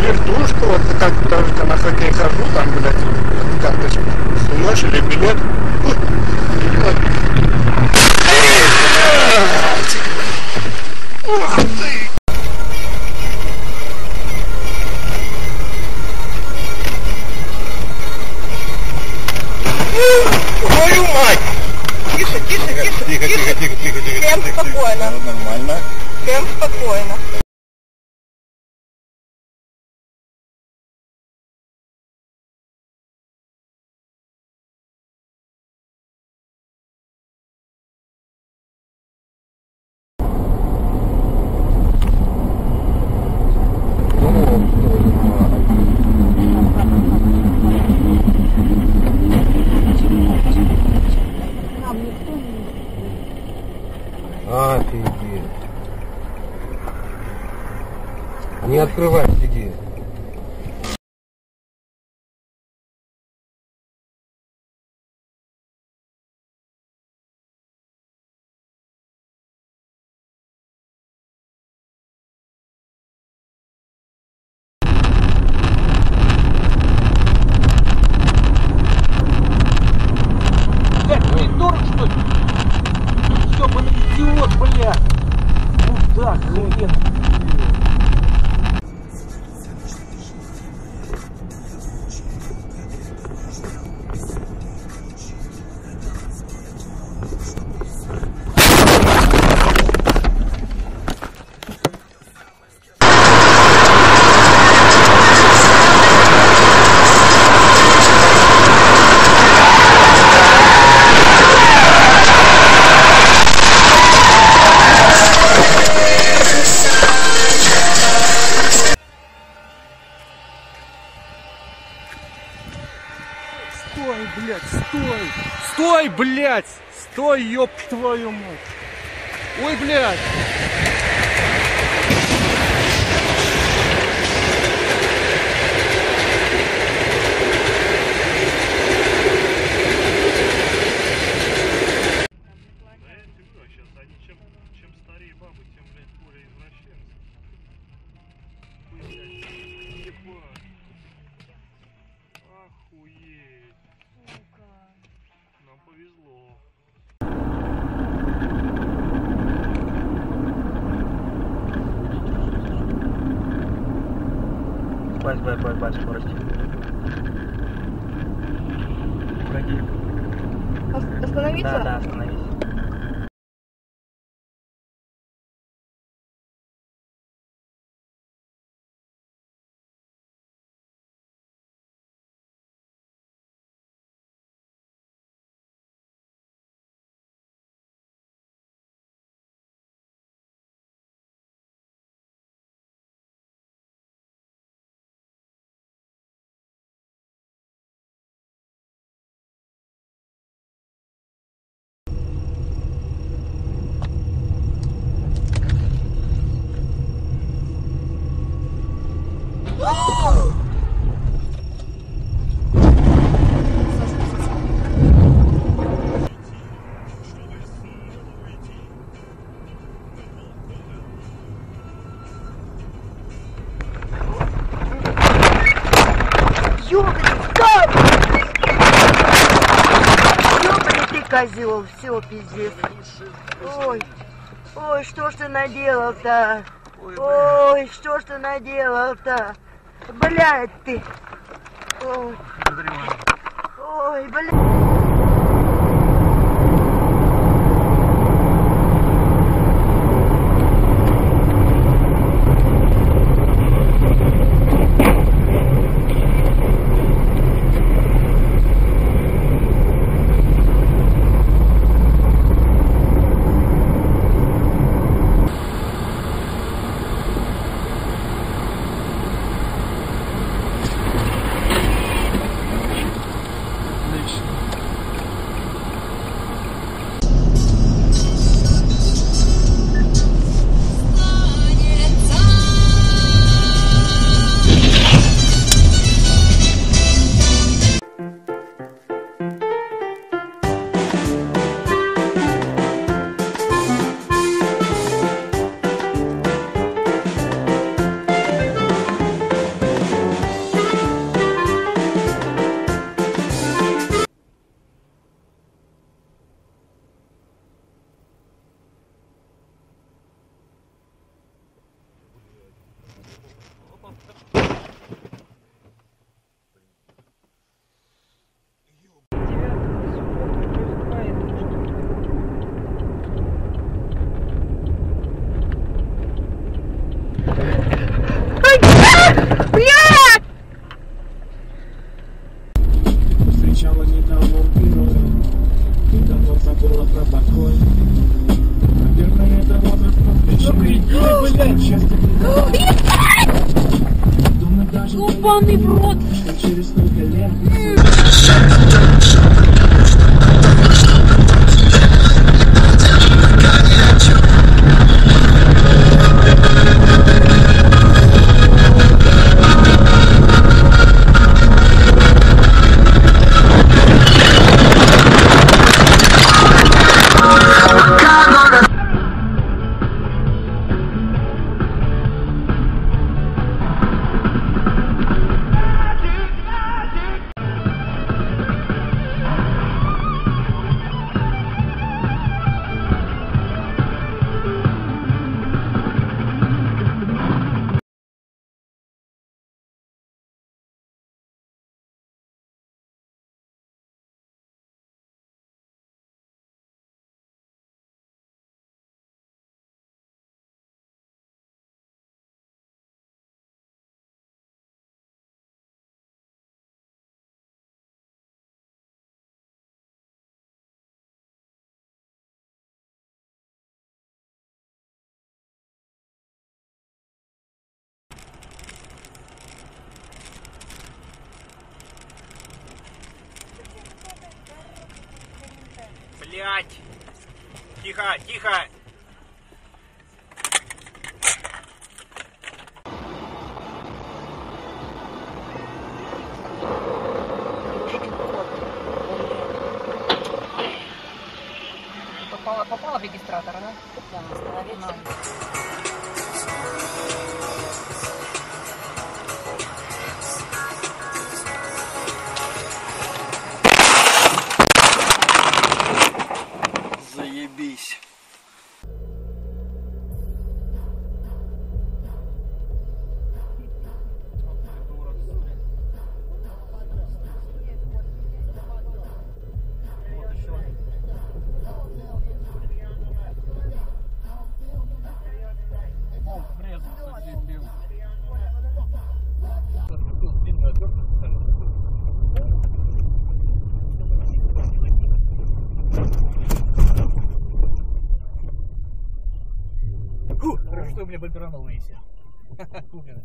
Вертушка, вот как только на хоккей хожу, там, блядь, карточку сунешь или билет. Ух ты! Твою мать! Тише, тише, тише, тихо, тихо, тихо, тихо, тихо. Всем спокойно. Нормально. Всем спокойно. Офигеть. Стой, блядь, стой! Стой, блядь! Стой, ёб твою мать! Ой, блядь! Бать, бать, скорость. Погоди. Ос- Остановиться? Да, да, остановись. Ёбаный, стоп! Ёбаный ты козел, все, пиздец. Ой, ой, что ж ты наделал-то? Ой, что ж ты наделал-то? Блядь ты. Ой, ой, блядь. Ебаный в рот! что через столько лет Блять! Тихо, тихо! Попала, попала в регистратор, да? Да, остановиться. Хорошо, что у меня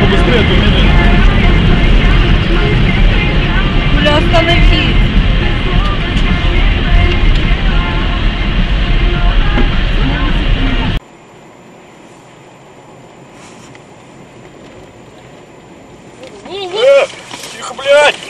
побыстрее, а то медленно. Бля, остановись. Э, тихо, блядь!